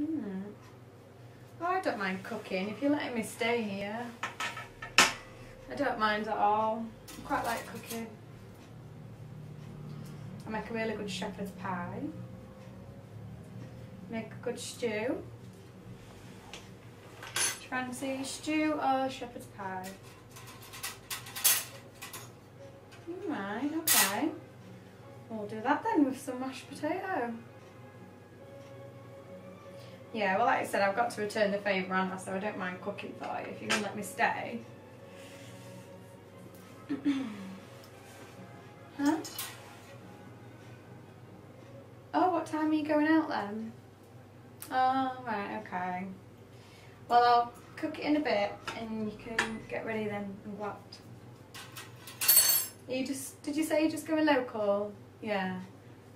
Mm. Oh, I don't mind cooking if you're letting me stay here. I don't mind at all. I quite like cooking. I make a really good shepherd's pie. Make a good stew. Fancy stew or shepherd's pie? Right, okay. We'll do that then with some mashed potato. Yeah, well, like I said, I've got to return the favour, Anna, so I don't mind cooking for you if you can let me stay. huh? Oh, what time are you going out then? Oh, right, okay. Well, I'll cook it in a bit and you can get ready then and go out. You just, did you say you're just going local? Yeah.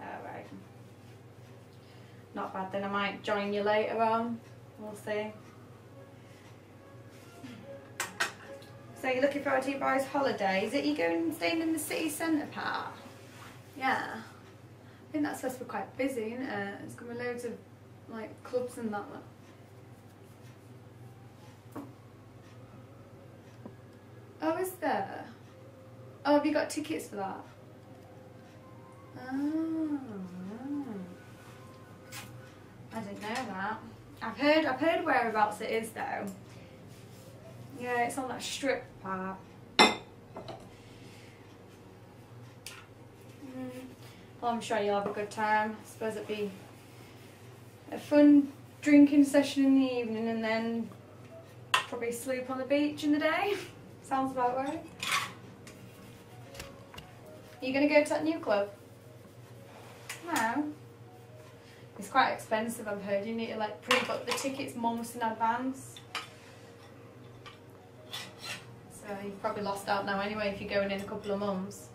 Oh, Alright. Not bad then, I might join you later on. We'll see. So you're looking forward to your boys' holiday. Is it you going staying in the city centre part? Yeah. I think that's supposed to be quite busy, isn't it? There's gonna be loads of like clubs and that. Oh, is there? Oh, have you got tickets for that? Oh. I didn't know that. I've heard I've heard whereabouts it is though. Yeah, it's on that strip part. Mm. Well, I'm sure you'll have a good time. I suppose it'd be a fun drinking session in the evening and then probably sleep on the beach in the day. Sounds about right. Are you going to go to that new club? No. It's quite expensive, I've heard. You need to like pre-book the tickets months in advance. So you've probably lost out now anyway if you're going in a couple of months.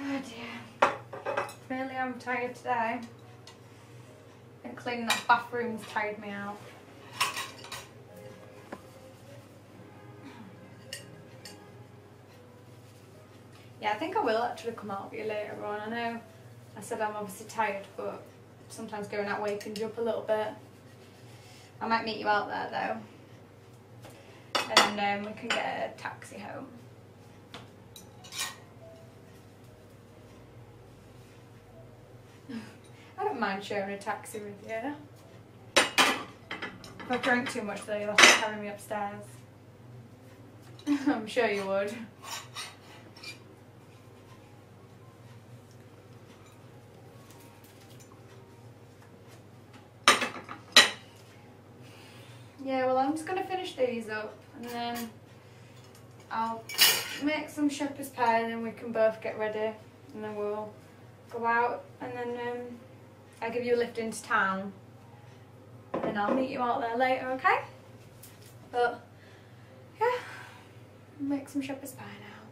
Oh dear. Really, I'm tired today. And cleaning that bathroom's tired me out. Yeah, I think I will actually come out with you later on. I know I said I'm obviously tired, but sometimes going out wakens you up a little bit. I might meet you out there though. And then um, we can get a taxi home. I don't mind sharing a taxi with you. If I drank too much though, you'll have to carry me upstairs. I'm sure you would. Yeah, well I'm just going to finish these up and then I'll make some shepherd's pie and then we can both get ready and then we'll go out and then um, I'll give you a lift into town and I'll meet you out there later, okay? But yeah, make some shepherd's pie now.